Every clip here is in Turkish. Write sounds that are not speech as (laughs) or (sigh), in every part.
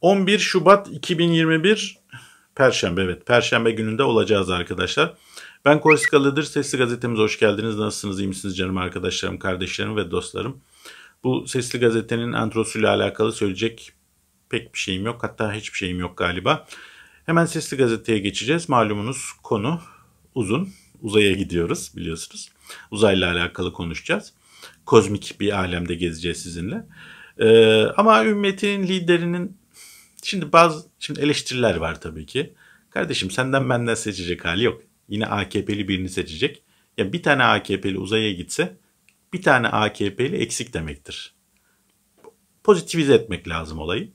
11 Şubat 2021 Perşembe evet Perşembe gününde olacağız arkadaşlar. Ben Korskalı'dır. Sesli gazetemize hoş geldiniz. Nasılsınız? iyi misiniz canım arkadaşlarım, kardeşlerim ve dostlarım? Bu Sesli Gazete'nin antrosuyla alakalı söyleyecek pek bir şeyim yok. Hatta hiçbir şeyim yok galiba. Hemen Sesli Gazete'ye geçeceğiz. Malumunuz konu uzun. Uzaya gidiyoruz biliyorsunuz. Uzayla alakalı konuşacağız. Kozmik bir alemde gezeceğiz sizinle. Ee, ama ümmetin liderinin şimdi bazı şimdi eleştiriler var tabii ki. Kardeşim senden benden seçecek hali yok. Yine AKP'li birini seçecek. Ya bir tane AKP'li uzaya gitse bir tane AKP'li eksik demektir. Pozitivize etmek lazım olayı.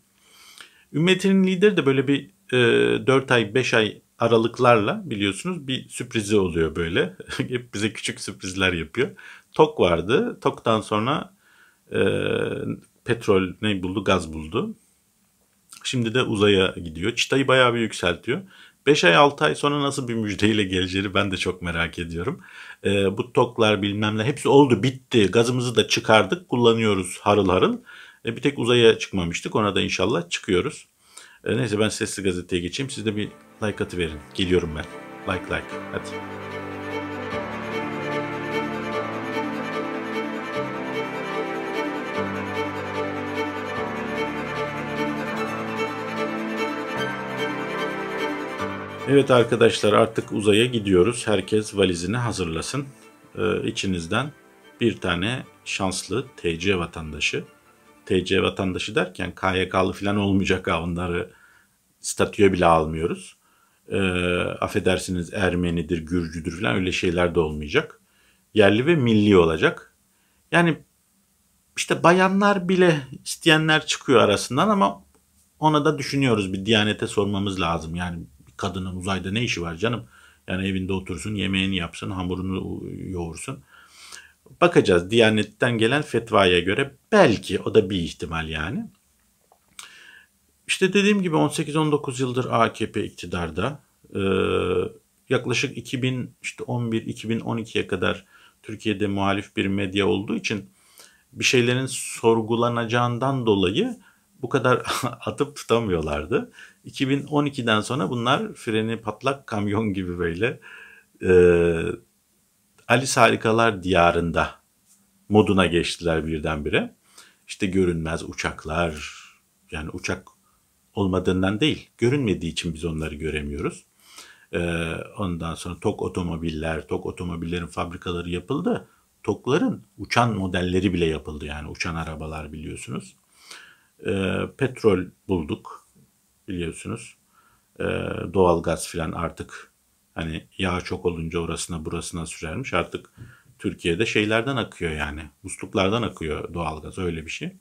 Ümmetinin lideri de böyle bir e, 4 ay 5 ay aralıklarla biliyorsunuz bir sürprizi oluyor böyle. (laughs) Hep bize küçük sürprizler yapıyor. TOK vardı. TOK'tan sonra e, petrol ne buldu? Gaz buldu. Şimdi de uzaya gidiyor. Çıtayı bayağı bir yükseltiyor. 5 ay 6 ay sonra nasıl bir müjdeyle geleceğini ben de çok merak ediyorum. E, bu toklar bilmem ne hepsi oldu bitti. Gazımızı da çıkardık kullanıyoruz harıl harıl. E, bir tek uzaya çıkmamıştık ona da inşallah çıkıyoruz. E, neyse ben sesli gazeteye geçeyim. Siz de bir like atı verin. Geliyorum ben. Like like. Hadi. Evet arkadaşlar artık uzaya gidiyoruz. Herkes valizini hazırlasın. Ee, içinizden bir tane şanslı TC vatandaşı. TC vatandaşı derken KYK'lı falan olmayacak ha onları statüye bile almıyoruz. Ee, affedersiniz Ermenidir, Gürcüdür falan öyle şeyler de olmayacak. Yerli ve milli olacak. Yani işte bayanlar bile isteyenler çıkıyor arasından ama ona da düşünüyoruz bir diyanete sormamız lazım. Yani kadının uzayda ne işi var canım? Yani evinde otursun, yemeğini yapsın, hamurunu yoğursun. Bakacağız Diyanet'ten gelen fetvaya göre belki o da bir ihtimal yani. İşte dediğim gibi 18-19 yıldır AKP iktidarda. Ee, yaklaşık 2011-2012'ye kadar Türkiye'de muhalif bir medya olduğu için bir şeylerin sorgulanacağından dolayı bu kadar (laughs) atıp tutamıyorlardı. 2012'den sonra bunlar freni patlak kamyon gibi böyle e, Alice Harikalar Diyarında moduna geçtiler birdenbire. İşte görünmez uçaklar yani uçak olmadığından değil görünmediği için biz onları göremiyoruz. Ee, ondan sonra TOK otomobiller, TOK otomobillerin fabrikaları yapıldı. TOK'ların uçan modelleri bile yapıldı yani uçan arabalar biliyorsunuz. Ee, petrol bulduk biliyorsunuz. Ee, doğal gaz filan artık hani yağ çok olunca orasına burasına sürermiş. Artık Türkiye'de şeylerden akıyor yani. Musluklardan akıyor doğal gaz öyle bir şey.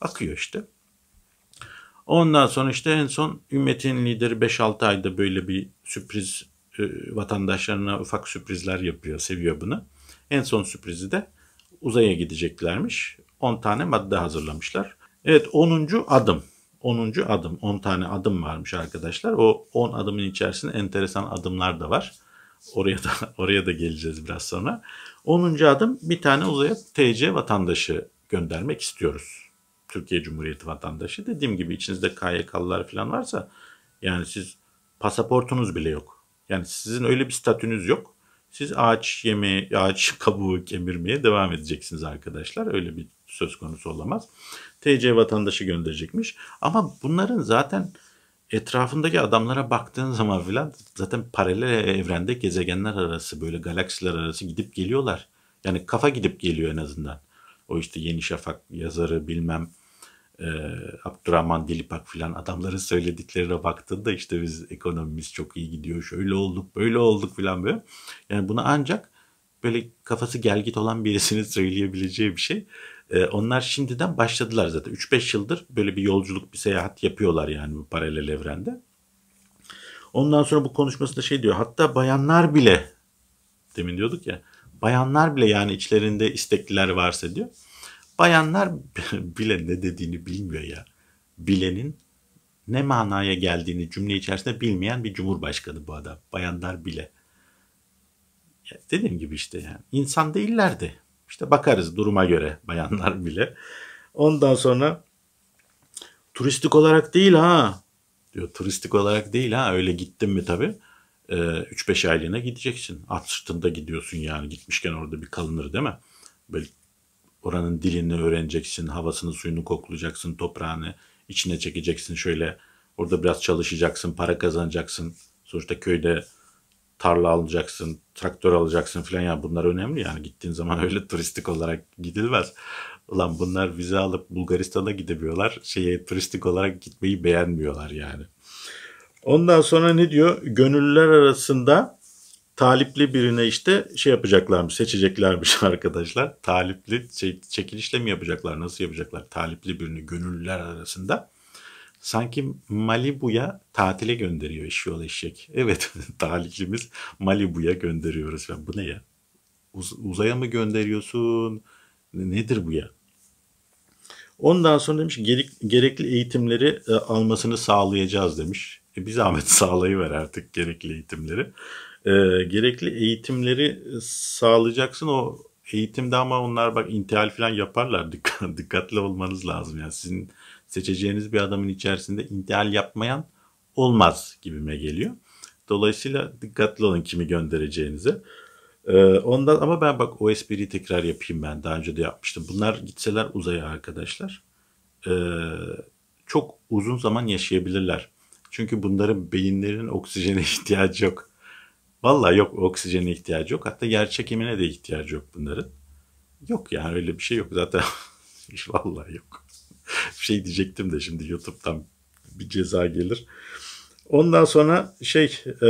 Akıyor işte. Ondan sonra işte en son ümmetin lideri 5-6 ayda böyle bir sürpriz e, vatandaşlarına ufak sürprizler yapıyor. Seviyor bunu. En son sürprizi de uzaya gideceklermiş. 10 tane madde hazırlamışlar. Evet 10. adım. 10. adım. 10 tane adım varmış arkadaşlar. O 10 adımın içerisinde enteresan adımlar da var. Oraya da (laughs) oraya da geleceğiz biraz sonra. 10. adım bir tane uzaya TC vatandaşı göndermek istiyoruz. Türkiye Cumhuriyeti vatandaşı. Dediğim gibi içinizde KYK'lılar falan varsa yani siz pasaportunuz bile yok. Yani sizin öyle bir statünüz yok. Siz ağaç yemeye, ağaç (laughs) kabuğu kemirmeye devam edeceksiniz arkadaşlar. Öyle bir söz konusu olamaz. TC vatandaşı gönderecekmiş. Ama bunların zaten etrafındaki adamlara baktığın zaman filan zaten paralel evrende gezegenler arası böyle galaksiler arası gidip geliyorlar. Yani kafa gidip geliyor en azından. O işte Yeni Şafak yazarı bilmem e, Abdurrahman Dilipak filan adamların söylediklerine baktığında işte biz ekonomimiz çok iyi gidiyor şöyle olduk böyle olduk filan böyle. Yani bunu ancak böyle kafası gelgit olan birisinin (laughs) söyleyebileceği bir şey. E, onlar şimdiden başladılar zaten. 3-5 yıldır böyle bir yolculuk, bir seyahat yapıyorlar yani bu paralel evrende. Ondan sonra bu konuşmasında şey diyor. Hatta bayanlar bile demin diyorduk ya. Bayanlar bile yani içlerinde istekliler varsa diyor. Bayanlar (laughs) bile ne dediğini bilmiyor ya. Bilenin ne manaya geldiğini cümle içerisinde bilmeyen bir cumhurbaşkanı bu adam. Bayanlar bile. Ya dediğim gibi işte yani insan değillerdi. İşte bakarız duruma göre (laughs) bayanlar bile. Ondan sonra turistik olarak değil ha. Diyor turistik olarak değil ha. Öyle gittin mi tabii. 3-5 aylığına gideceksin. At sırtında gidiyorsun yani. Gitmişken orada bir kalınır değil mi? Böyle oranın dilini öğreneceksin. Havasını suyunu koklayacaksın. Toprağını içine çekeceksin. Şöyle orada biraz çalışacaksın. Para kazanacaksın. Sonuçta köyde tarla alacaksın, traktör alacaksın falan ya bunlar önemli yani gittiğin zaman öyle turistik olarak gidilmez. Ulan bunlar vize alıp Bulgaristan'a gidemiyorlar. Şeye turistik olarak gitmeyi beğenmiyorlar yani. Ondan sonra ne diyor? Gönüllüler arasında talipli birine işte şey yapacaklarmış, seçeceklermiş (laughs) arkadaşlar. Talipli şey, çekilişle mi yapacaklar, nasıl yapacaklar? Talipli birini gönüllüler arasında. Sanki Malibu'ya tatile gönderiyor eşi yol eşek. Evet (laughs) taliplimiz Malibu'ya gönderiyoruz. Ben, bu ne ya? Uz- uzaya mı gönderiyorsun? Nedir bu ya? Ondan sonra demiş gerek, gerekli eğitimleri e, almasını sağlayacağız demiş. E, bir zahmet (laughs) sağlayıver artık gerekli eğitimleri. E, gerekli eğitimleri sağlayacaksın o eğitimde ama onlar bak intihal falan yaparlar. (laughs) Dikkat, dikkatli olmanız lazım. Yani sizin seçeceğiniz bir adamın içerisinde intihal yapmayan olmaz gibime geliyor. Dolayısıyla dikkatli olun kimi göndereceğinize. Ee, ondan ama ben bak o espriyi tekrar yapayım ben. Daha önce de yapmıştım. Bunlar gitseler uzaya arkadaşlar. Ee, çok uzun zaman yaşayabilirler. Çünkü bunların beyinlerinin oksijene (laughs) ihtiyacı yok. Vallahi yok oksijene ihtiyacı yok. Hatta yer çekimine de ihtiyacı yok bunların. Yok yani öyle bir şey yok zaten. (laughs) Vallahi yok. (laughs) şey diyecektim de şimdi YouTube'dan bir ceza gelir. Ondan sonra şey e,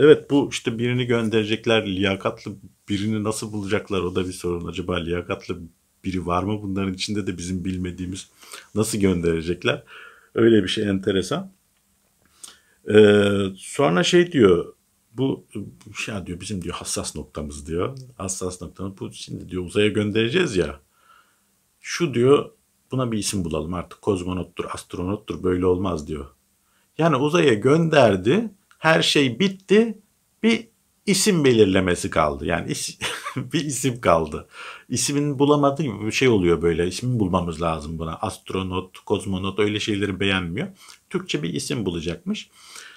evet bu işte birini gönderecekler liyakatlı birini nasıl bulacaklar o da bir sorun. Acaba liyakatlı biri var mı bunların içinde de bizim bilmediğimiz nasıl gönderecekler? Öyle bir şey enteresan. E, sonra şey diyor bu şey diyor bizim diyor hassas noktamız diyor. Hassas noktamız bu şimdi diyor uzaya göndereceğiz ya. Şu diyor buna bir isim bulalım artık kozmonottur, astronottur böyle olmaz diyor. Yani uzaya gönderdi. Her şey bitti. Bir isim belirlemesi kaldı. Yani is, (laughs) bir isim kaldı. İsmin bulamadığı gibi bir şey oluyor böyle. İsmi bulmamız lazım buna. Astronot, kozmonot öyle şeyleri beğenmiyor. Türkçe bir isim bulacakmış.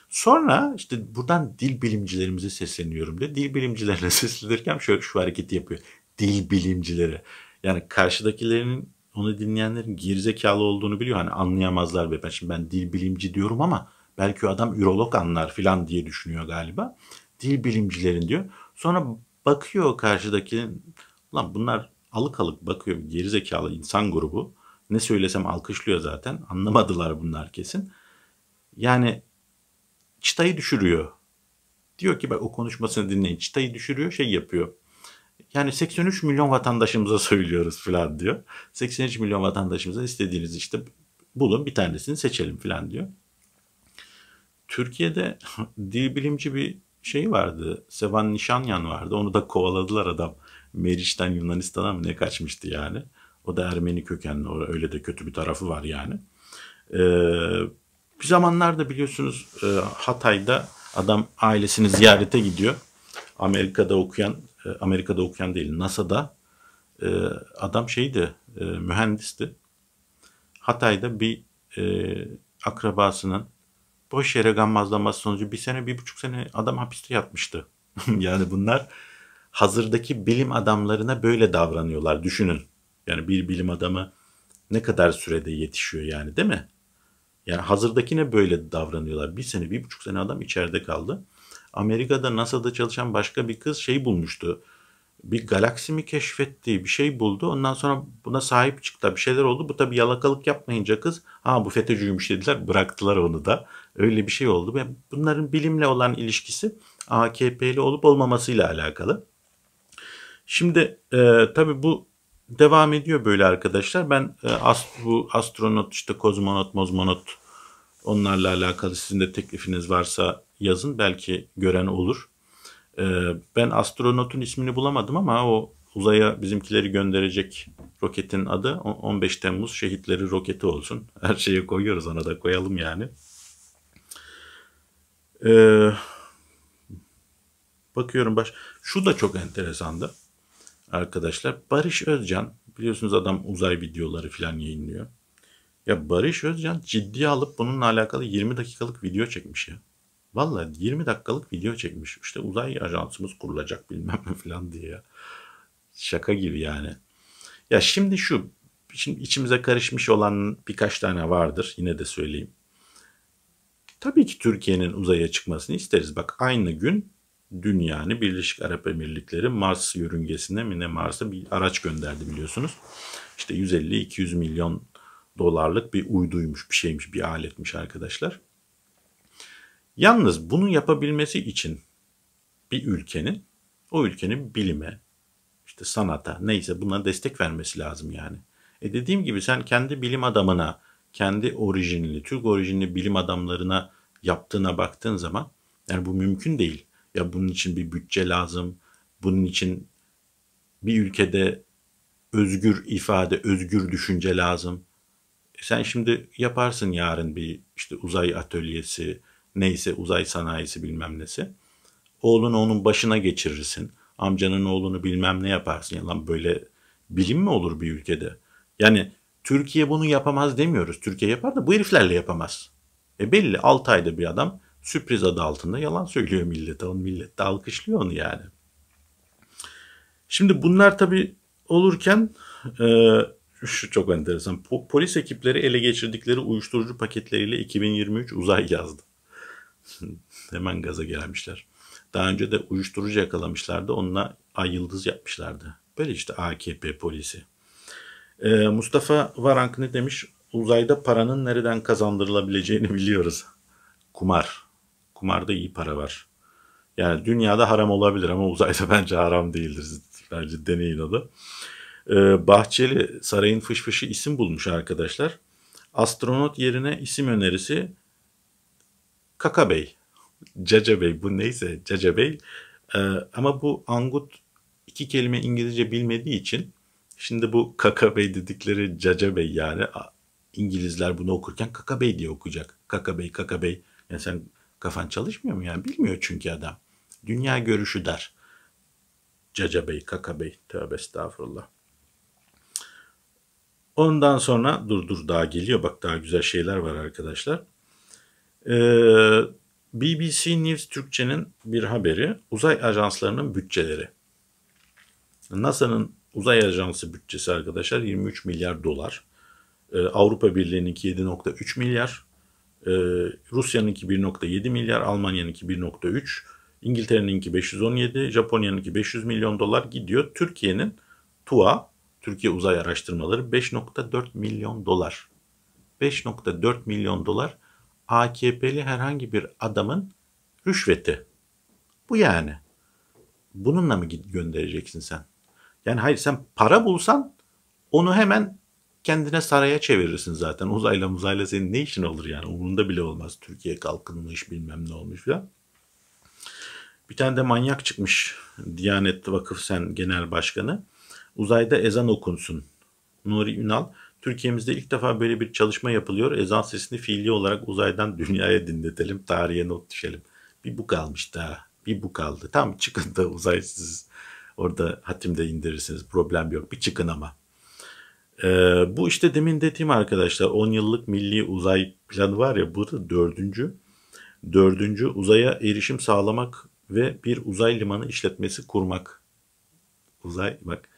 Sonra işte buradan dil bilimcilerimize sesleniyorum diye. Dil bilimcilerine (laughs) seslenirken şöyle şu hareketi yapıyor. Dil bilimcileri. Yani karşıdakilerinin onu dinleyenlerin gerizekalı olduğunu biliyor. Hani anlayamazlar ve ben şimdi ben dil bilimci diyorum ama belki o adam ürolog anlar falan diye düşünüyor galiba. Dil bilimcilerin diyor. Sonra bakıyor karşıdakinin lan bunlar alık alık bakıyor gerizekalı insan grubu. Ne söylesem alkışlıyor zaten. Anlamadılar bunlar kesin. Yani çıtayı düşürüyor. Diyor ki bak o konuşmasını dinleyin. Çıtayı düşürüyor şey yapıyor. Yani 83 milyon vatandaşımıza (laughs) söylüyoruz falan diyor. 83 milyon vatandaşımıza istediğiniz işte bulun bir tanesini seçelim falan diyor. Türkiye'de (laughs) dil bilimci bir şey vardı. Sevan Nişanyan vardı. Onu da kovaladılar adam. Meriç'ten Yunanistan'a mı ne kaçmıştı yani. O da Ermeni kökenli. Öyle de kötü bir tarafı var yani. Ee, bir zamanlarda biliyorsunuz e, Hatay'da adam ailesini ziyarete gidiyor. Amerika'da okuyan, Amerika'da okuyan değil NASA'da e, adam şeydi, e, mühendisti. Hatay'da bir e, akrabasının boş yere gammazlaması sonucu bir sene, bir buçuk sene adam hapiste yatmıştı. (laughs) yani bunlar hazırdaki bilim adamlarına böyle davranıyorlar. Düşünün. Yani bir bilim adamı ne kadar sürede yetişiyor yani değil mi? Yani hazırdakine böyle davranıyorlar. Bir sene, bir buçuk sene adam içeride kaldı. Amerika'da NASA'da çalışan başka bir kız şey bulmuştu. Bir galaksi mi keşfetti, bir şey buldu. Ondan sonra buna sahip çıktı. Bir şeyler oldu. Bu tabii yalakalık yapmayınca kız, ha bu FETÖ'cüymüş dediler. Bıraktılar onu da. Öyle bir şey oldu. Bunların bilimle olan ilişkisi AKP'li olup olmamasıyla alakalı. Şimdi e, tabii bu devam ediyor böyle arkadaşlar. Ben e, ast bu astronot işte kozmonot, mozmonot onlarla alakalı sizin de teklifiniz varsa yazın. Belki gören olur. E, ben astronotun ismini bulamadım ama o uzaya bizimkileri gönderecek roketin adı 15 Temmuz şehitleri roketi olsun. (laughs) Her şeye koyuyoruz ona da koyalım yani. Ee, bakıyorum baş. Şu da çok enteresandı arkadaşlar. Barış Özcan biliyorsunuz adam uzay videoları falan yayınlıyor. Ya Barış Özcan ciddiye alıp bununla alakalı 20 dakikalık video çekmiş ya. Vallahi 20 dakikalık video çekmiş. İşte uzay ajansımız kurulacak bilmem ne falan diye ya. Şaka gibi yani. Ya şimdi şu, şimdi içimize karışmış olan birkaç tane vardır. Yine de söyleyeyim. Tabii ki Türkiye'nin uzaya çıkmasını isteriz. Bak aynı gün dünyanın Birleşik Arap Emirlikleri Mars yörüngesine mi ne Mars'a bir araç gönderdi biliyorsunuz. İşte 150-200 milyon dolarlık bir uyduymuş, bir şeymiş, bir aletmiş arkadaşlar. Yalnız bunu yapabilmesi için bir ülkenin o ülkenin bilime, işte sanata neyse buna destek vermesi lazım yani. E dediğim gibi sen kendi bilim adamına, kendi orijinli, Türk orijinli bilim adamlarına yaptığına baktığın zaman yani bu mümkün değil. Ya bunun için bir bütçe lazım. Bunun için bir ülkede özgür ifade, özgür düşünce lazım. E sen şimdi yaparsın yarın bir işte uzay atölyesi, neyse uzay sanayisi bilmem nesi. Oğlunu onun başına geçirirsin. Amcanın oğlunu bilmem ne yaparsın. Yalan böyle bilim mi olur bir ülkede? Yani Türkiye bunu yapamaz demiyoruz. Türkiye yapar da bu heriflerle yapamaz. E belli 6 ayda bir adam sürpriz adı altında yalan söylüyor millete. Onu millet de alkışlıyor onu yani. Şimdi bunlar tabii olurken e, şu çok enteresan. Po- polis ekipleri ele geçirdikleri uyuşturucu paketleriyle 2023 uzay yazdı. (laughs) Hemen gaza gelmişler. Daha önce de uyuşturucu yakalamışlardı. Onunla ay yıldız yapmışlardı. Böyle işte AKP polisi. Ee, Mustafa Varank ne demiş? Uzayda paranın nereden kazandırılabileceğini biliyoruz. Kumar. Kumarda iyi para var. Yani dünyada haram olabilir ama uzayda (laughs) bence haram değildir. Bence deneyin o da. Ee, Bahçeli sarayın fışfışı isim bulmuş arkadaşlar. Astronot yerine isim önerisi Kaka Bey. Caca Bey bu neyse Caca Bey. Ee, ama bu Angut iki kelime İngilizce bilmediği için şimdi bu Kaka Bey dedikleri Caca Bey yani İngilizler bunu okurken Kaka Bey diye okuyacak. Kaka Bey, Kaka Bey. Yani sen kafan çalışmıyor mu yani? Bilmiyor çünkü adam. Dünya görüşü der. Caca Bey, Kaka Bey. Tövbe estağfurullah. Ondan sonra dur dur daha geliyor. Bak daha güzel şeyler var arkadaşlar. Ee, BBC News Türkçe'nin bir haberi uzay ajanslarının bütçeleri. NASA'nın uzay ajansı bütçesi arkadaşlar 23 milyar dolar. Ee, Avrupa Birliği'ninki 7.3 milyar. Ee, Rusya'nınki 1.7 milyar. Almanya'nınki 1.3. İngiltere'ninki 517. Japonya'nınki 500 milyon dolar gidiyor. Türkiye'nin TUA, Türkiye Uzay Araştırmaları 5.4 milyon dolar. 5.4 milyon dolar AKP'li herhangi bir adamın rüşveti. Bu yani. Bununla mı göndereceksin sen? Yani hayır sen para bulsan onu hemen kendine saraya çevirirsin zaten. Uzayla muzayla senin ne işin olur yani? Umurunda bile olmaz. Türkiye kalkınmış bilmem ne olmuş falan. Bir tane de manyak çıkmış. Diyanet Vakıf Sen Genel Başkanı. Uzayda ezan okunsun. Nuri Ünal. Türkiye'mizde ilk defa böyle bir çalışma yapılıyor. Ezan sesini fiili olarak uzaydan (laughs) dünyaya dinletelim. Tarihe not düşelim. Bir bu kalmış daha. Bir bu kaldı. Tam çıkın da uzaysız orada hatimde indirirsiniz. Problem yok. Bir çıkın ama. Ee, bu işte demin dediğim arkadaşlar 10 yıllık milli uzay planı var ya bu da dördüncü. Dördüncü uzaya erişim sağlamak ve bir uzay limanı işletmesi kurmak. Uzay bak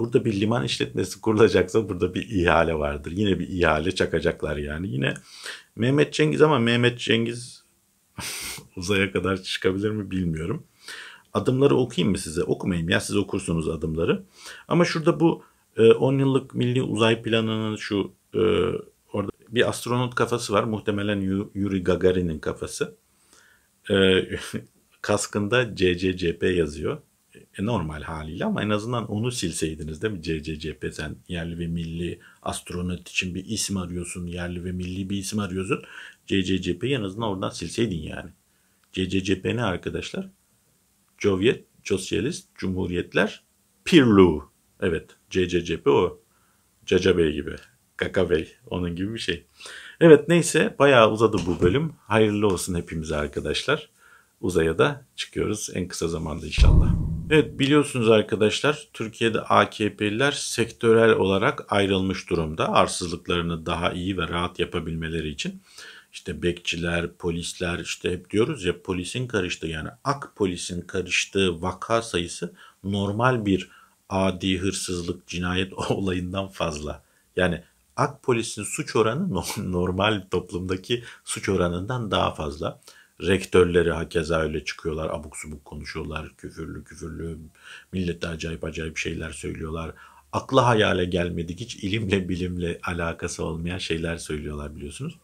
burada bir liman işletmesi kurulacaksa burada bir ihale vardır. Yine bir ihale çakacaklar yani. Yine Mehmet Cengiz ama Mehmet Cengiz (laughs) uzaya kadar çıkabilir mi bilmiyorum. Adımları okuyayım mı size? Okumayayım ya siz okursunuz adımları. Ama şurada bu 10 e, yıllık milli uzay planının şu e, orada bir astronot kafası var. Muhtemelen Yuri Gagarin'in kafası. E, (laughs) kaskında CCCP yazıyor. E, normal haliyle ama en azından onu silseydiniz değil mi? CCCP sen yerli ve milli astronot için bir isim arıyorsun. Yerli ve milli bir isim arıyorsun. CCCP en azından oradan silseydin yani. CCCP ne arkadaşlar? Sovyet, Sosyalist Cumhuriyetler Pirlu. Evet CCCP o. Caca Bey gibi. Kaka Bey onun gibi bir şey. Evet neyse bayağı uzadı bu bölüm. Hayırlı olsun hepimize arkadaşlar. Uzaya da çıkıyoruz en kısa zamanda inşallah. Evet biliyorsunuz arkadaşlar Türkiye'de AKP'liler sektörel olarak ayrılmış durumda. Arsızlıklarını daha iyi ve rahat yapabilmeleri için. İşte bekçiler, polisler işte hep diyoruz ya polisin karıştığı yani ak polisin karıştığı vaka sayısı normal bir adi hırsızlık cinayet (laughs) olayından fazla. Yani ak polisin suç oranı (laughs) normal toplumdaki suç oranından daha fazla. Rektörleri hakeza öyle çıkıyorlar, abuk subuk konuşuyorlar, küfürlü küfürlü, millete acayip acayip şeyler söylüyorlar. Akla hayale gelmedik, hiç ilimle bilimle alakası olmayan şeyler söylüyorlar biliyorsunuz.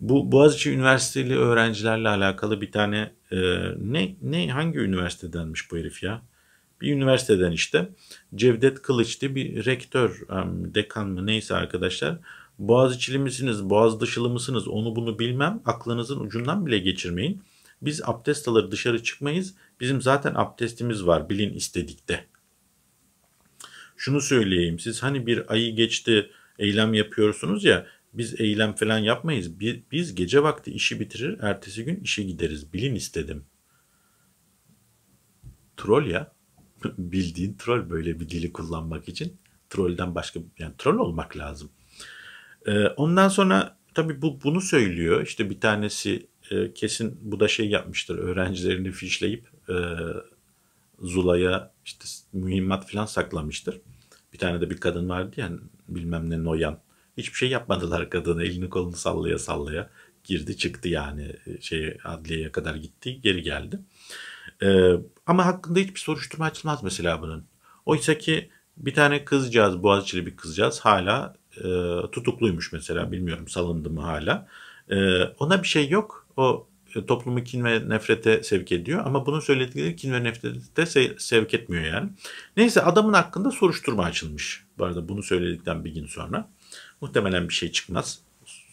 Bu Boğaziçi Üniversiteli öğrencilerle alakalı bir tane e, ne ne hangi üniversitedenmiş bu herif ya? Bir üniversiteden işte Cevdet Kılıç'tı bir rektör, dekan mı neyse arkadaşlar. Boğaziçi'li misiniz, boğaz dışılı mısınız onu bunu bilmem. Aklınızın ucundan bile geçirmeyin. Biz abdest alır dışarı çıkmayız. Bizim zaten abdestimiz var bilin istedik de. Şunu söyleyeyim siz hani bir ayı geçti eylem yapıyorsunuz ya biz eylem falan yapmayız. Biz gece vakti işi bitirir ertesi gün işe gideriz bilin istedim. Troll ya. (laughs) Bildiğin troll böyle bir dili kullanmak için. Trollden başka yani troll olmak lazım. Ee, ondan sonra tabii bu bunu söylüyor. İşte bir tanesi e, kesin bu da şey yapmıştır. Öğrencilerini fişleyip e, Zula'ya işte mühimmat falan saklamıştır. Bir tane de bir kadın vardı ya bilmem ne Noyan. Hiçbir şey yapmadılar kadına. Elini kolunu sallaya sallaya girdi çıktı yani şey adliyeye kadar gitti geri geldi. Ee, ama hakkında hiçbir soruşturma açılmaz mesela bunun. Oysa ki bir tane kızcağız, Boğaziçi'li bir kızcağız hala e, tutukluymuş mesela bilmiyorum salındı mı hala. E, ona bir şey yok. O e, toplumu kin ve nefrete sevk ediyor ama bunun söyledikleri kin ve nefrete sevk etmiyor yani. Neyse adamın hakkında soruşturma açılmış. Bu arada bunu söyledikten bir gün sonra. Muhtemelen bir şey çıkmaz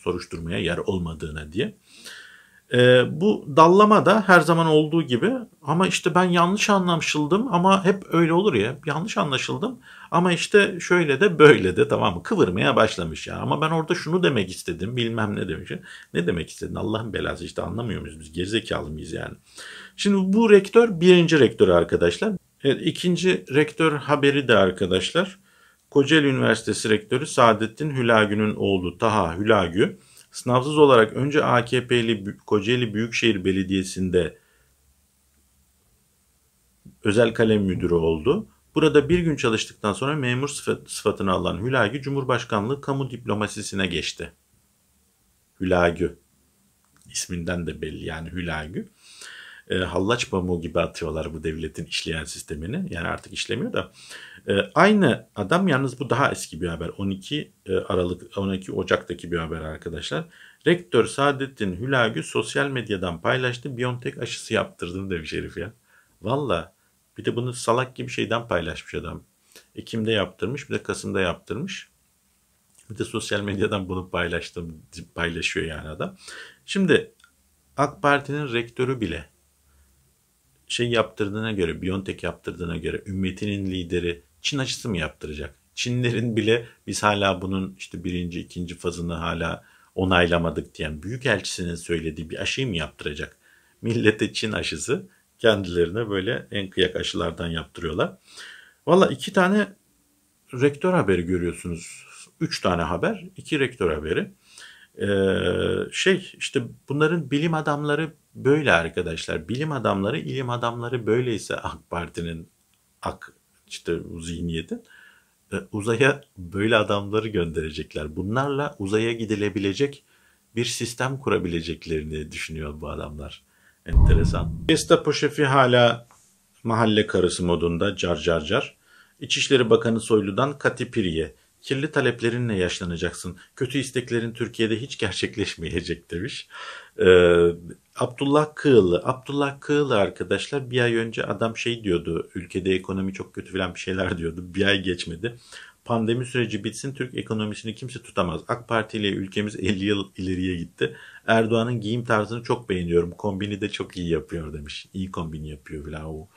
soruşturmaya yer olmadığına diye. E, bu dallama da her zaman olduğu gibi ama işte ben yanlış anlaşıldım ama hep öyle olur ya yanlış anlaşıldım ama işte şöyle de böyle de tamam mı kıvırmaya başlamış ya ama ben orada şunu demek istedim bilmem ne demiş. Ne demek istedin Allah'ın belası işte anlamıyor muyuz biz gerizekalı mıyız yani. Şimdi bu rektör birinci rektör arkadaşlar. Evet, ikinci rektör haberi de arkadaşlar. Kocaeli Üniversitesi Rektörü Saadettin Hülagü'nün oğlu Taha Hülagü Sınavsız olarak önce AKP'li Kocaeli Büyükşehir Belediyesi'nde özel kalem müdürü oldu. Burada bir gün çalıştıktan sonra memur sıfatını alan Hülagü Cumhurbaşkanlığı kamu diplomasisine geçti. Hülagü isminden de belli yani Hülagü. E, hallaç pamuğu gibi atıyorlar bu devletin işleyen sistemini. Yani artık işlemiyor da. E, aynı adam yalnız bu daha eski bir haber. 12 e, Aralık 12 Ocak'taki bir haber arkadaşlar. Rektör Saadettin Hülagü sosyal medyadan paylaştı. Biontech aşısı yaptırdım demiş herif ya. Valla bir de bunu salak gibi şeyden paylaşmış adam. Ekim'de yaptırmış bir de Kasım'da yaptırmış. Bir de sosyal medyadan bunu paylaştım, paylaşıyor yani adam. Şimdi AK Parti'nin rektörü bile şey yaptırdığına göre, Biontech yaptırdığına göre ümmetinin lideri Çin aşısı mı yaptıracak? Çinlerin bile biz hala bunun işte birinci, ikinci fazını hala onaylamadık diyen büyükelçisinin söylediği bir aşıyı mı yaptıracak? Millete Çin aşısı kendilerine böyle en kıyak aşılardan yaptırıyorlar. Valla iki tane rektör haberi görüyorsunuz. Üç tane haber, iki rektör haberi. Ee, şey işte bunların bilim adamları böyle arkadaşlar. Bilim adamları, ilim adamları böyleyse AK Parti'nin ak işte zihniyeti e, uzaya böyle adamları gönderecekler. Bunlarla uzaya gidilebilecek bir sistem kurabileceklerini düşünüyor bu adamlar. Enteresan. Gestapo şefi hala mahalle karısı modunda car car car. İçişleri Bakanı Soylu'dan Katipiri'ye kirli taleplerinle yaşlanacaksın. Kötü isteklerin Türkiye'de hiç gerçekleşmeyecek demiş. Ee, Abdullah Kığlı. Abdullah Kığlı arkadaşlar bir ay önce adam şey diyordu. Ülkede ekonomi çok kötü falan bir şeyler (laughs) diyordu. Bir ay geçmedi. Pandemi süreci bitsin Türk ekonomisini kimse tutamaz. AK Parti ile ülkemiz 50 yıl ileriye gitti. Erdoğan'ın giyim tarzını çok beğeniyorum. Kombini de çok iyi yapıyor demiş. İyi kombini yapıyor falan o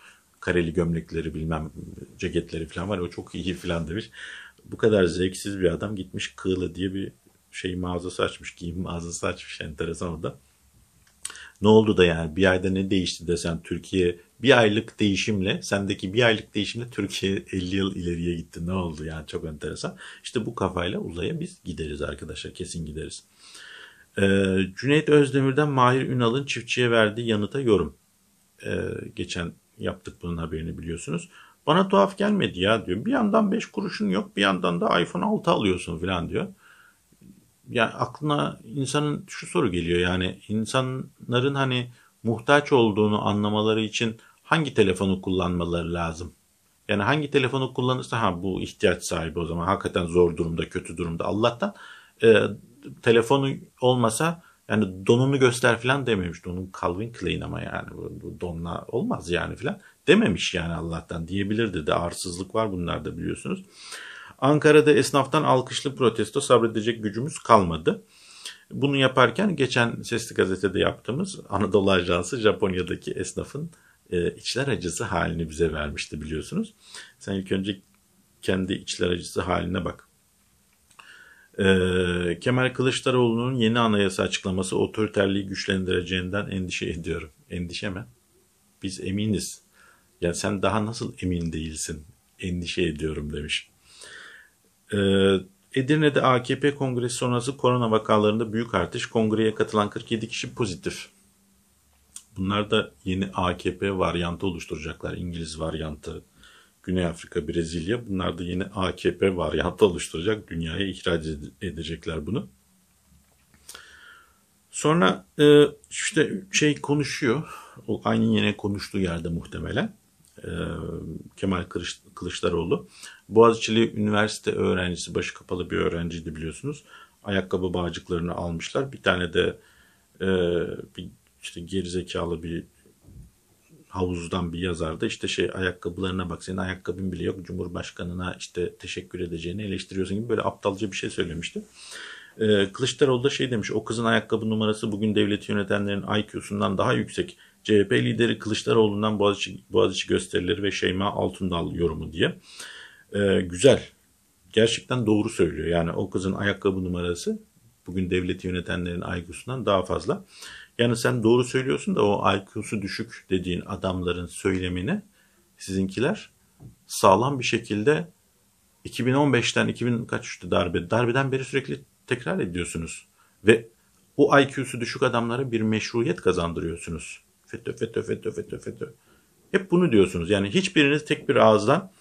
kareli gömlekleri bilmem ceketleri falan var. O çok iyi falan demiş. Bu kadar zevksiz bir adam gitmiş Kığlı diye bir şey mağazası açmış. Giyim mağazası açmış. Enteresan o da. Ne oldu da yani bir ayda ne değişti desen Türkiye bir aylık değişimle sendeki bir aylık değişimle Türkiye 50 yıl ileriye gitti. Ne oldu yani çok enteresan. İşte bu kafayla uzaya biz gideriz arkadaşlar kesin gideriz. Ee, Cüneyt Özdemir'den Mahir Ünal'ın çiftçiye verdiği yanıta yorum. Ee, geçen yaptık bunun haberini biliyorsunuz. Bana tuhaf gelmedi ya diyor. Bir yandan 5 kuruşun yok bir yandan da iPhone 6 alıyorsun falan diyor. Yani aklına insanın şu soru geliyor yani insanların hani muhtaç olduğunu anlamaları için hangi telefonu kullanmaları lazım? Yani hangi telefonu kullanırsa ha bu ihtiyaç sahibi o zaman hakikaten zor durumda, kötü durumda. Allah'tan e, telefonu olmasa yani donunu göster falan dememiş. Donun Calvin Klein ama yani bu donla olmaz yani falan dememiş yani Allah'tan diyebilirdi de arsızlık var bunlarda biliyorsunuz. Ankara'da esnaftan alkışlı protesto sabredecek gücümüz kalmadı. Bunu yaparken geçen Sesli Gazete'de yaptığımız Anadolu Ajansı Japonya'daki esnafın e, içler acısı halini bize vermişti biliyorsunuz. Sen ilk önce kendi içler acısı haline bak. E, Kemal Kılıçdaroğlu'nun yeni anayasa açıklaması otoriterliği güçlendireceğinden endişe ediyorum. Endişe mi? Biz eminiz. Ya sen daha nasıl emin değilsin? Endişe ediyorum demiş. Ee, Edirne'de AKP kongresi sonrası korona vakalarında büyük artış. Kongreye katılan 47 kişi pozitif. Bunlar da yeni AKP varyantı oluşturacaklar. İngiliz varyantı, Güney Afrika, Brezilya. Bunlar da yeni AKP varyantı oluşturacak. Dünyaya ihraç edecekler bunu. Sonra e, işte şey konuşuyor. O aynı yine konuştuğu yerde muhtemelen. E, Kemal Kılıçdaroğlu. Boğaziçi'li üniversite öğrencisi, başı kapalı bir öğrenciydi biliyorsunuz. Ayakkabı bağcıklarını almışlar. Bir tane de e, bir işte gerizekalı bir havuzdan bir yazar da işte şey ayakkabılarına bak senin ayakkabın bile yok Cumhurbaşkanına işte teşekkür edeceğini eleştiriyorsun gibi böyle aptalca bir şey söylemişti. Ee, Kılıçdaroğlu da şey demiş o kızın ayakkabı numarası bugün devleti yönetenlerin IQ'sundan daha yüksek. CHP lideri Kılıçdaroğlu'ndan Boğaziçi, Boğaziçi gösterileri ve Şeyma Altundal yorumu diye. Ee, güzel. Gerçekten doğru söylüyor. Yani o kızın ayakkabı numarası bugün devleti yönetenlerin IQ'sundan daha fazla. Yani sen doğru söylüyorsun da o IQ'su düşük dediğin adamların söylemini sizinkiler sağlam bir şekilde 2015'ten 2000 kaç işte darbe darbeden beri sürekli tekrar ediyorsunuz ve o IQ'su düşük adamlara bir meşruiyet kazandırıyorsunuz. FETÖ, FETÖ, FETÖ, FETÖ, FETÖ. Hep bunu diyorsunuz. Yani hiçbiriniz tek bir ağızdan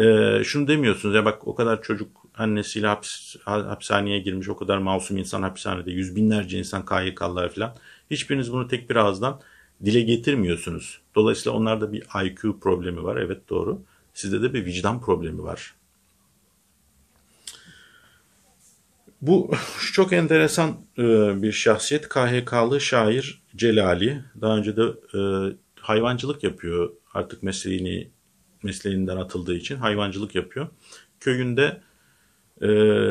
e, şunu demiyorsunuz. Ya bak o kadar çocuk annesiyle hapis, hapishaneye girmiş, o kadar masum insan hapishanede, yüz binlerce insan KYK'lar falan. Hiçbiriniz bunu tek bir ağızdan dile getirmiyorsunuz. Dolayısıyla onlarda bir IQ problemi var. Evet doğru. Sizde de bir vicdan problemi var. Bu (laughs) çok enteresan e, bir şahsiyet. KHK'lı şair Celali. Daha önce de e, hayvancılık yapıyor. Artık mesleğini mesleğinden atıldığı için hayvancılık yapıyor. Köyünde e,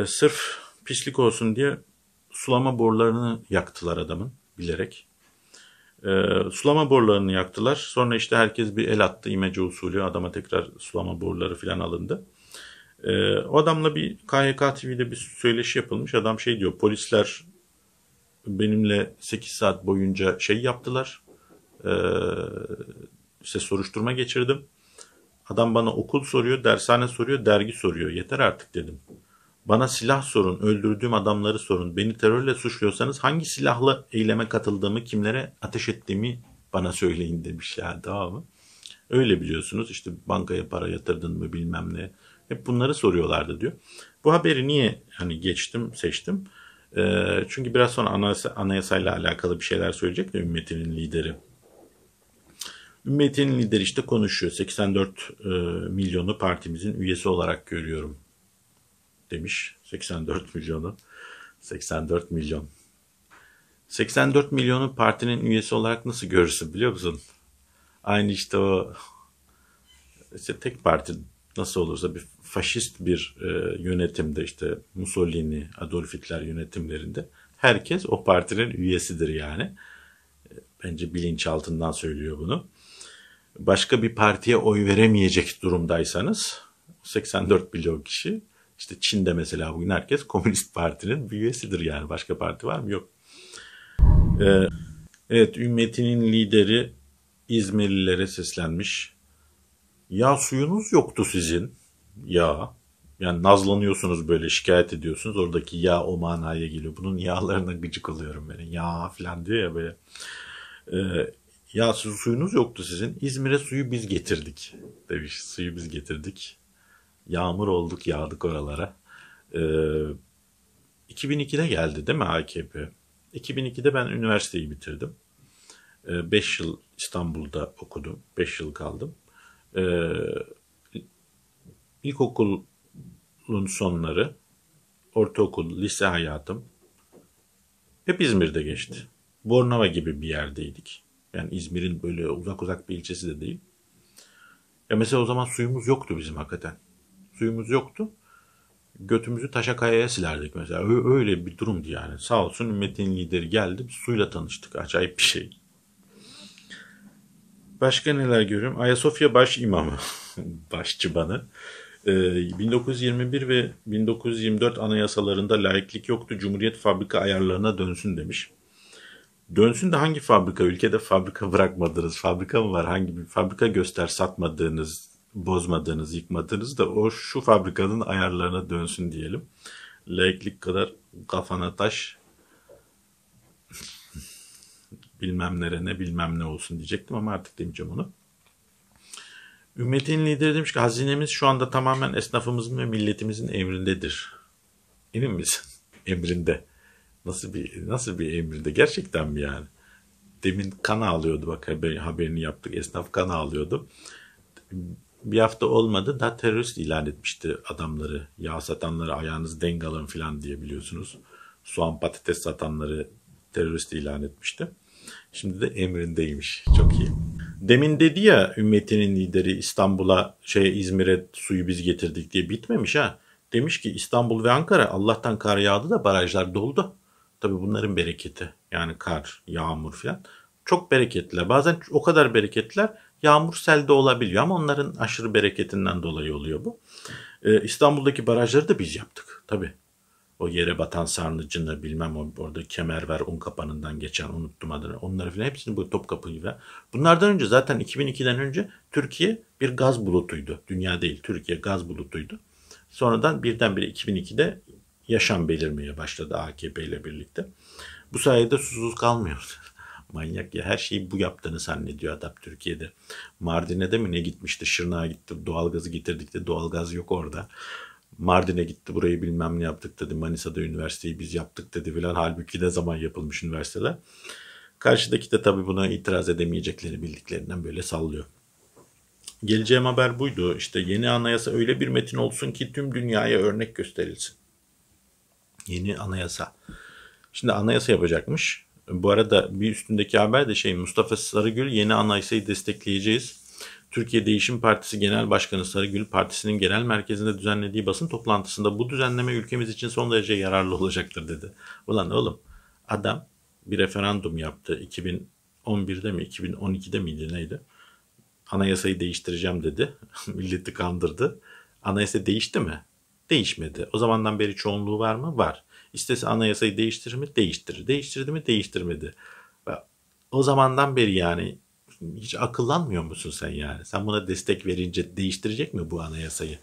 sırf pislik olsun diye sulama borularını yaktılar adamın bilerek. E, sulama borularını yaktılar. Sonra işte herkes bir el attı imece usulü. Adama tekrar sulama boruları falan alındı. E, o adamla bir KYK TV'de bir söyleşi yapılmış. Adam şey diyor polisler benimle 8 saat boyunca şey yaptılar. E, işte soruşturma geçirdim. Adam bana okul soruyor, dershane soruyor, dergi soruyor. Yeter artık dedim. Bana silah sorun, öldürdüğüm adamları sorun. Beni terörle suçluyorsanız hangi silahlı eyleme katıldığımı, kimlere ateş ettiğimi bana söyleyin demiş ya tamam mı? Öyle biliyorsunuz işte bankaya para yatırdın mı bilmem ne. Hep bunları soruyorlardı diyor. Bu haberi niye hani geçtim, seçtim? E, çünkü biraz sonra anayasa, anayasayla alakalı bir şeyler söyleyecek de ümmetinin lideri. Ümmetinin lideri işte konuşuyor. 84 e, milyonu partimizin üyesi olarak görüyorum demiş. 84 milyonu. 84 milyon. 84 milyonu partinin üyesi olarak nasıl görürsün biliyor musun? Aynı işte o işte tek parti nasıl olursa bir faşist bir e, yönetimde işte Mussolini, Adolf Hitler yönetimlerinde herkes o partinin üyesidir yani. E, bence bilinçaltından söylüyor bunu. Başka bir partiye oy veremeyecek durumdaysanız 84 milyon kişi işte Çin'de mesela bugün herkes Komünist Parti'nin üyesidir yani. Başka parti var mı? Yok. Ee, Evet, ümmetinin lideri İzmirlilere seslenmiş. Ya suyunuz yoktu sizin. Ya. Yani nazlanıyorsunuz böyle şikayet ediyorsunuz. Oradaki ya o manaya geliyor. Bunun yağlarına gıcık oluyorum ben. Ya falan diyor ya böyle. Ee, ya su, suyunuz yoktu sizin. İzmir'e suyu biz getirdik demiş. Suyu biz getirdik. Yağmur olduk yağdık oralara. Ee, 2002'de geldi değil mi AKP? 2002'de ben üniversiteyi bitirdim. 5 ee, yıl İstanbul'da okudum. 5 yıl kaldım. Ee, ilkokulun sonları, ortaokul, lise hayatım hep İzmir'de geçti. Bornova gibi bir yerdeydik. Yani İzmir'in böyle uzak uzak bir ilçesi de değil. Ya mesela o zaman suyumuz yoktu bizim hakikaten. Suyumuz yoktu. Götümüzü taşa kayaya silerdik mesela. Öyle bir durumdu yani. Sağ olsun ümmetin lideri geldi. Suyla tanıştık. Acayip bir şey. Başka neler görüyorum? Ayasofya baş imamı. (laughs) Başçıbanı. Ee, 1921 ve 1924 anayasalarında laiklik yoktu. Cumhuriyet fabrika ayarlarına dönsün demiş. Dönsün de hangi fabrika? Ülkede fabrika (laughs) bırakmadınız. Fabrika mı var? Hangi bir fabrika göster satmadığınız, bozmadığınız, yıkmadığınız da o şu fabrikanın ayarlarına dönsün diyelim. Laiklik kadar kafana taş bilmem nerene bilmem ne olsun diyecektim ama artık demeyeceğim onu. Ümmetin lideri demiş ki hazinemiz şu anda tamamen esnafımızın ve milletimizin emrindedir. Emin misin? (laughs) Emrinde. Nasıl bir nasıl bir emrinde? Gerçekten mi yani? Demin kan ağlıyordu bak haber, haberini yaptık. Esnaf kan ağlıyordu. Bir hafta olmadı da terörist ilan etmişti adamları. Yağ satanları ayağınızı denk alın falan diye biliyorsunuz. Soğan patates satanları terörist ilan etmişti. Şimdi de emrindeymiş. Çok iyi. Demin dedi ya ümmetinin lideri İstanbul'a şey İzmir'e suyu biz getirdik diye bitmemiş ha. Demiş ki İstanbul ve Ankara Allah'tan kar yağdı da barajlar doldu. Tabi bunların bereketi yani kar, yağmur falan çok bereketliler. Bazen o kadar bereketliler yağmur selde olabiliyor ama onların aşırı bereketinden dolayı oluyor bu. Ee, İstanbul'daki barajları da biz yaptık tabi. O yere batan sarnıcını bilmem o orada kemer ver un kapanından geçen unuttum adını. Onları falan hepsini bu Topkapı gibi. Bunlardan önce zaten 2002'den önce Türkiye bir gaz bulutuydu. Dünya değil Türkiye gaz bulutuydu. Sonradan birdenbire 2002'de yaşam belirmeye başladı AKP ile birlikte. Bu sayede susuz kalmıyor. (laughs) Manyak ya her şeyi bu yaptığını zannediyor adam Türkiye'de. Mardin'e de mi ne gitmişti? Şırnak'a gitti. Doğalgazı getirdik de doğalgaz yok orada. Mardin'e gitti burayı bilmem ne yaptık dedi. Manisa'da üniversiteyi biz yaptık dedi filan. Halbuki ne zaman yapılmış üniversiteler. Karşıdaki de tabii buna itiraz edemeyecekleri bildiklerinden böyle sallıyor. Geleceğim haber buydu. İşte yeni anayasa öyle bir metin olsun ki tüm dünyaya örnek gösterilsin. Yeni anayasa. Şimdi anayasa yapacakmış. Bu arada bir üstündeki haber de şey Mustafa Sarıgül yeni anayasayı destekleyeceğiz. Türkiye Değişim Partisi Genel Başkanı Sarıgül Partisi'nin genel merkezinde düzenlediği basın toplantısında bu düzenleme ülkemiz için son derece yararlı olacaktır dedi. Ulan oğlum adam bir referandum yaptı 2011'de mi 2012'de miydi neydi? Anayasayı değiştireceğim dedi. (laughs) Milleti kandırdı. Anayasa değişti mi? Değişmedi. O zamandan beri çoğunluğu var mı? Var. İstese anayasayı değiştirir mi? Değiştirir. Değiştirdi mi? Değiştirmedi. O zamandan beri yani hiç akıllanmıyor musun sen yani? Sen buna destek verince değiştirecek mi bu anayasayı?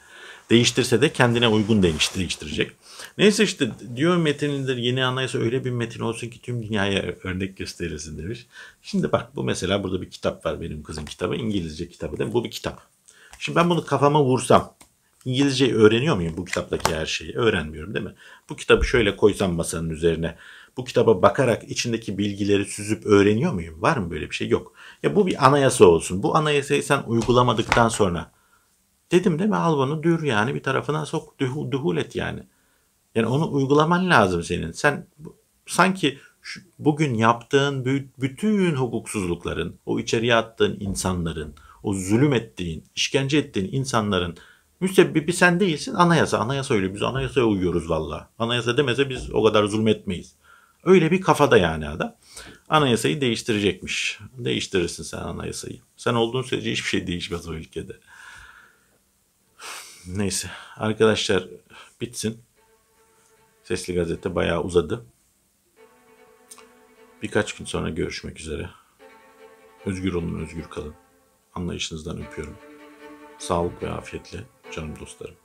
Değiştirse de kendine uygun değiş, değiştirecek. Neyse işte diyor metininde yeni anayasa öyle bir metin olsun ki tüm dünyaya örnek gösterilsin demiş. Şimdi bak bu mesela burada bir kitap var benim kızın kitabı. İngilizce kitabı değil mi? Bu bir kitap. Şimdi ben bunu kafama vursam İngilizceyi öğreniyor muyum bu kitaptaki her şeyi? Öğrenmiyorum değil mi? Bu kitabı şöyle koysam masanın üzerine. Bu kitaba bakarak içindeki bilgileri süzüp öğreniyor muyum? Var mı böyle bir şey? Yok. Ya bu bir anayasa olsun. Bu anayasayı sen uygulamadıktan sonra dedim değil mi al bunu dür yani bir tarafına sok duhul, duhul et yani. Yani onu uygulaman lazım senin. Sen sanki şu, bugün yaptığın bütün hukuksuzlukların, o içeriye attığın insanların, o zulüm ettiğin, işkence ettiğin insanların müsebbibi sen değilsin anayasa. Anayasa öyle biz anayasaya uyuyoruz valla. Anayasa demese biz o kadar zulmetmeyiz. Öyle bir kafada yani adam. Anayasayı değiştirecekmiş. Değiştirirsin sen anayasayı. Sen olduğun sürece hiçbir şey değişmez o ülkede. Neyse arkadaşlar bitsin. Sesli gazete bayağı uzadı. Birkaç gün sonra görüşmek üzere. Özgür olun, özgür kalın. Anlayışınızdan öpüyorum. Sağlık ve afiyetle canım dostlarım.